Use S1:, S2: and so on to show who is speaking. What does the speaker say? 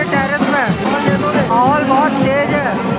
S1: के टेरेस में। माहौल बहुत तेज है।